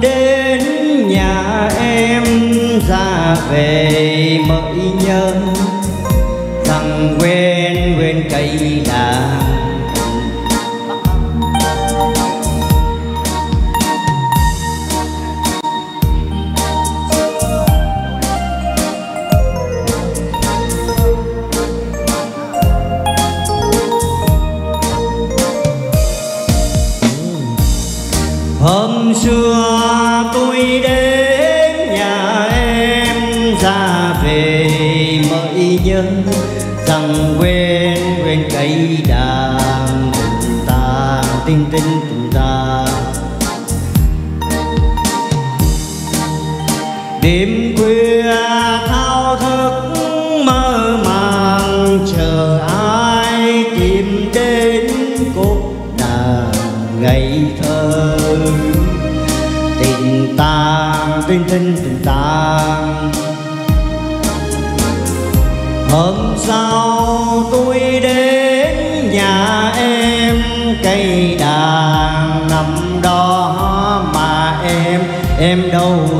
đến nhà em ra về mới nhớ rằng quên quên cây đàn hôm xưa tôi đến nhà em, ra về mới nhớ rằng quên quên cây đàn tình ta tinh. tình tình tang tình tình tình tang hôm sau tôi đến nhà em, cây đàn nằm đó mà em. Em đâu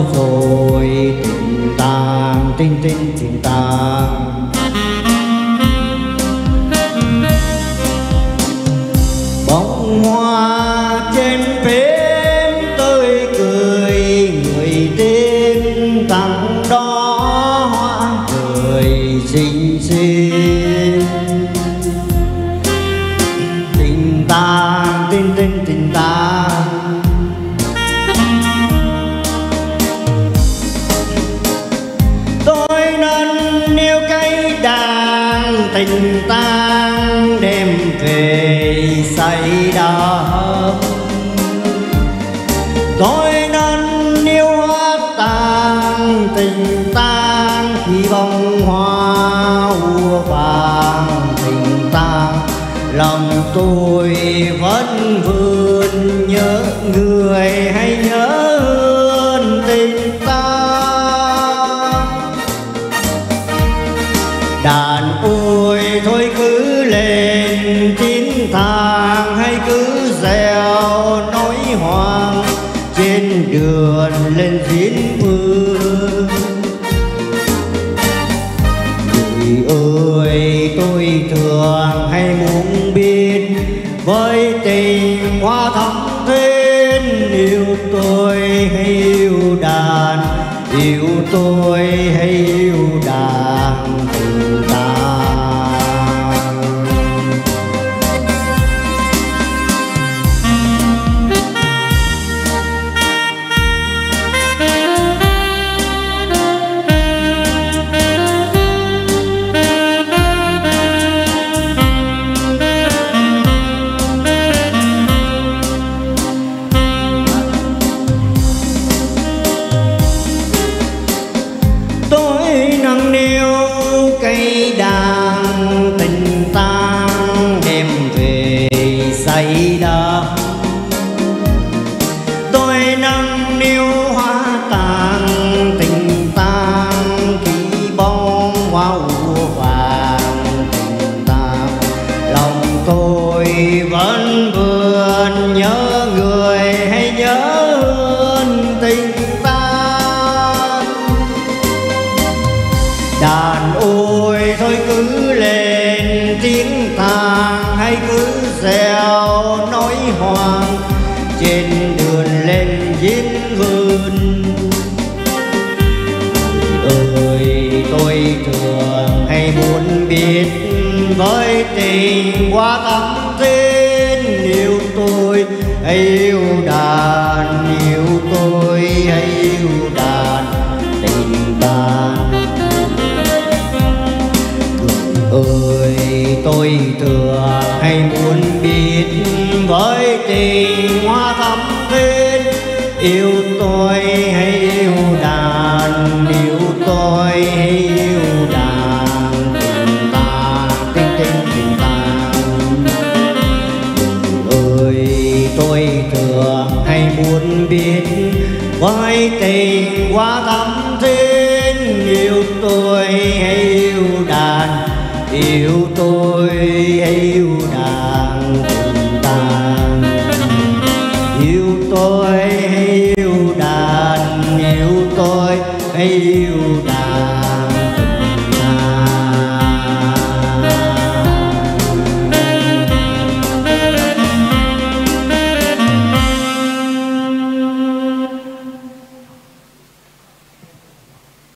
tôi nên yêu cây đàn tình tang đem về xây đó tôi nên yêu hoa tàn tình tang khi bông hoa ua vàng tình tang lòng tôi vẫn vương. Yêu tôi hay nâng cây đàn tình tang đem về xây đắp tôi nâng niu hoa tàn tình tang khi bóng hoa ua vàng tình tang. Lòng tôi vẫn vươn nhớ tiếng tàng hay cứ reo nói hoàng trên đường lên diễn vườn. Ơi tôi thường hay muốn biết với tình qua thắm tên yêu tôi hay yêu buồn biệt với tình hoa thắm bên yêu tôi hay yêu đàn, yêu tôi hay yêu đàn, tình ta, tình tình tình ta. Ơi, tôi thừa hay muốn biết, với tình hoa thắm tôi hay yêu đàn yêu tôi hay yêu